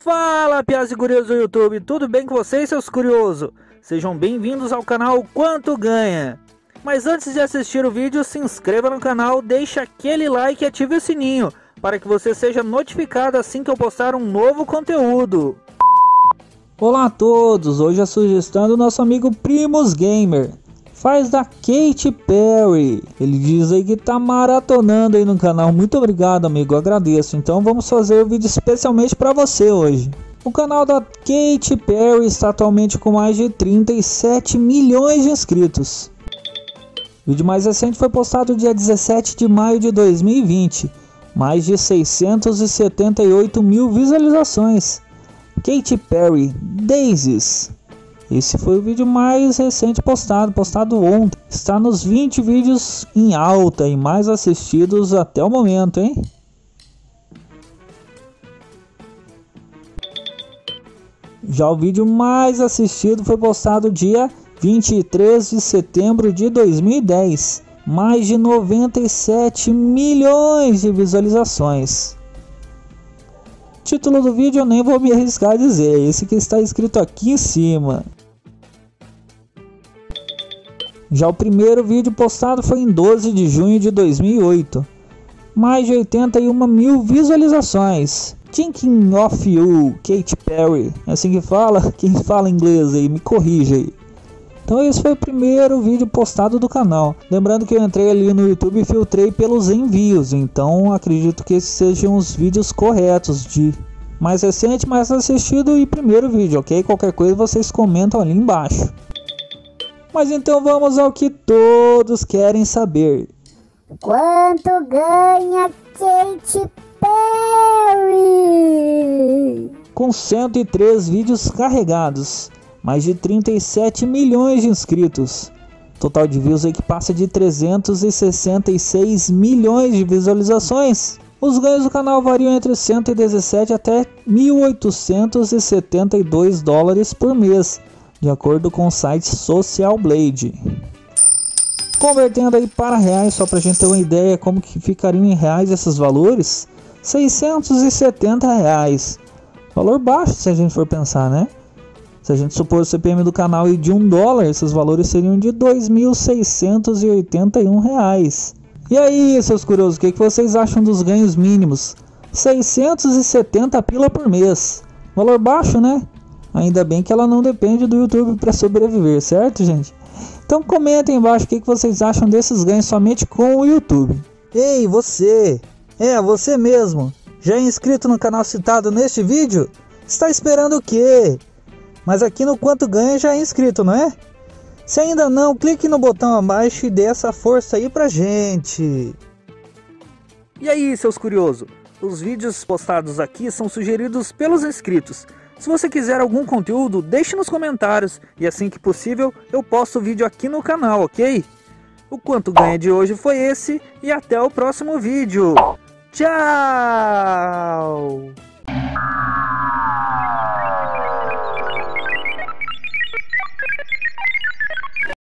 Fala, pias e curiosos do YouTube, tudo bem com vocês, seus curiosos? Sejam bem-vindos ao canal Quanto Ganha. Mas antes de assistir o vídeo, se inscreva no canal, deixe aquele like e ative o sininho para que você seja notificado assim que eu postar um novo conteúdo. Olá a todos, hoje a sugestão do nosso amigo Primus Gamer faz da Katy Perry. Ele diz aí que tá maratonando aí no canal. Muito obrigado, amigo, agradeço. Então vamos fazer o vídeo especialmente para você hoje. O canal da Katy Perry está atualmente com mais de 37 milhões de inscritos. O vídeo mais recente foi postado dia 17 de maio de 2020, mais de 678 mil visualizações. Katy Perry, Daisies. Esse foi o vídeo mais recente postado, postado ontem. Está nos 20 vídeos em alta e mais assistidos até o momento, hein? Já o vídeo mais assistido foi postado dia 23 de setembro de 2010. Mais de 97 milhões de visualizações. Título do vídeo eu nem vou me arriscar a dizer, esse que está escrito aqui em cima. Já o primeiro vídeo postado foi em 12 de junho de 2008. Mais de 81 mil visualizações. Thinking of You, Katy Perry. É assim que fala? Quem fala inglês aí, me corrija aí. Então esse foi o primeiro vídeo postado do canal. Lembrando que eu entrei ali no YouTube e filtrei pelos envios. Então acredito que esses sejam os vídeos corretos de mais recente, mais assistido e primeiro vídeo, ok? Qualquer coisa vocês comentam ali embaixo. Mas então vamos ao que todos querem saber. Quanto ganha Katy Perry? Com 103 vídeos carregados, mais de 37 milhões de inscritos. Total de views aí que passa de 366 milhões de visualizações. Os ganhos do canal variam entre 117 até 1.872 dólares por mês, de acordo com o site Social Blade. Convertendo aí para reais, só para a gente ter uma ideia como que ficariam em reais esses valores, 670 reais. Valor baixo se a gente for pensar, né? Se a gente supor o CPM do canal de um dólar, esses valores seriam de 2.681 reais. E aí, seus curiosos, o que, que vocês acham dos ganhos mínimos? 670 pila por mês. Valor baixo, né? Ainda bem que ela não depende do YouTube para sobreviver, certo, gente? Então comentem embaixo o que, vocês acham desses ganhos somente com o YouTube. Ei, você! É, você mesmo! Já é inscrito no canal citado neste vídeo? Está esperando o quê? Mas aqui no Quanto Ganha já é inscrito, não é? Se ainda não, clique no botão abaixo e dê essa força aí pra gente. E aí, seus curiosos? Os vídeos postados aqui são sugeridos pelos inscritos. Se você quiser algum conteúdo, deixe nos comentários e assim que possível eu posto o vídeo aqui no canal, ok? O Quanto Ganha de hoje foi esse e até o próximo vídeo. Tchau!